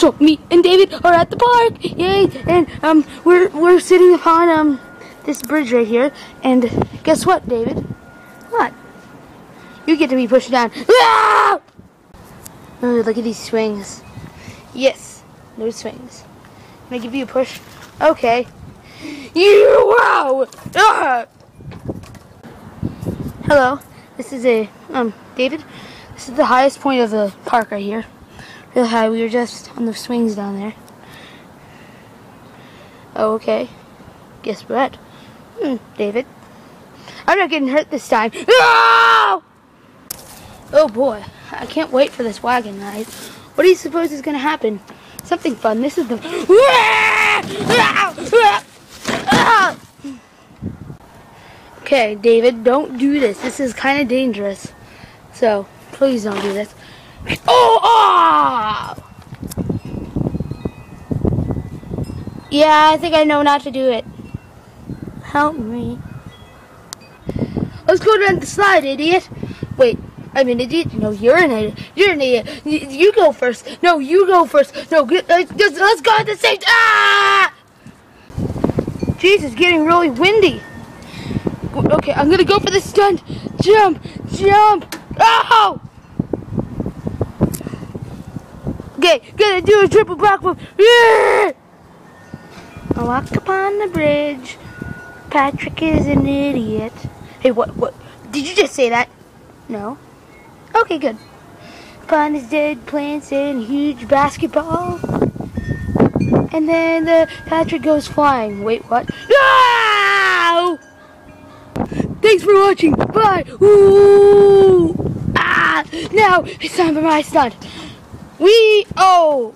So me and David are at the park, yay! And um, we're we're sitting upon um this bridge right here. And guess what, David? What? You get to be pushed down. Ah! Oh, look at these swings. Yes, those swings. Can I give you a push? Okay. You wow! Ah! Hello, this is a um David. This is the highest point of the park right here. Real high. We were just on the swings down there. Oh, okay. Guess what? Hmm, David. I'm not getting hurt this time. Ah! Oh boy, I can't wait for this wagon ride. What do you suppose is gonna happen? Something fun. This is the. Okay, David, don't do this. This is kind of dangerous. So, please don't do this. Oh! oh! Yeah, I think I know not to do it. Help me. Let's go down the slide, idiot. Wait, I'm an idiot. No, you're an idiot. You're an idiot. You, go first. No, you go first. No, get, let's, let's go at the same Ah! Jeez, it's getting really windy. Okay, I'm gonna go for the stunt. Jump, jump. Oh! Okay, gonna do a triple backflip. Yeah! I walk upon the bridge. Patrick is an idiot. Hey, what, what? Did you just say that? No. Okay, good. Upon his dead plants and huge basketball. And then the Patrick goes flying. Wait, what? No! Thanks for watching. Bye. Ooh. Ah! Now it's time for my stunt. We oh